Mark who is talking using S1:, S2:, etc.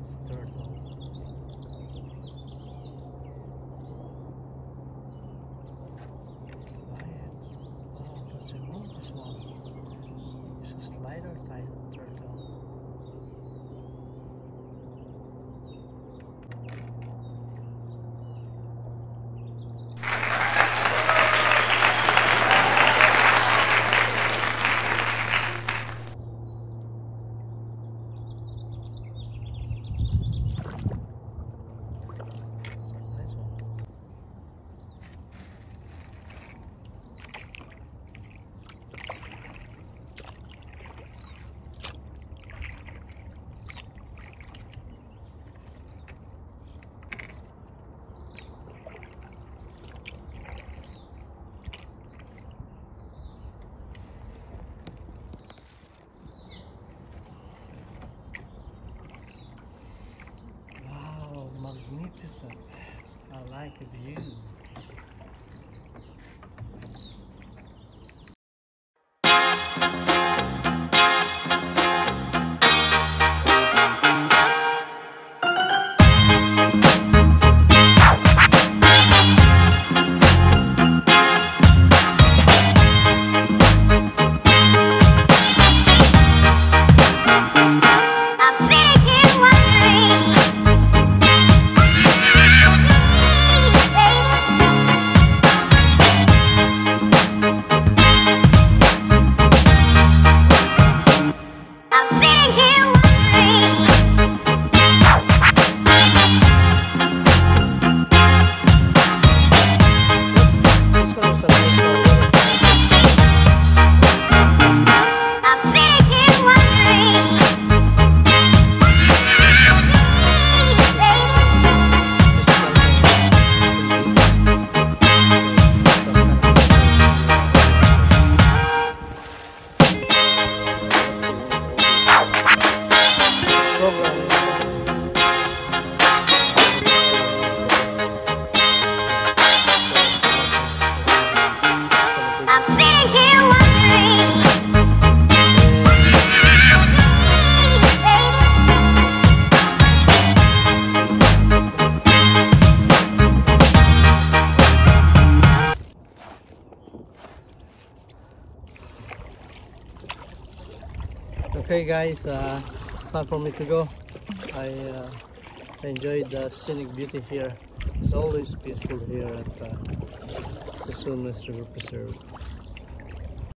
S1: That's turtle. Lion. Oh, that's a move this one. It's a slider type turtle. Magnificent. I like the view. Okay guys, uh, time for me to go. I uh, enjoyed the scenic beauty here. It's always peaceful here at uh, the Cosumnes River Preserve.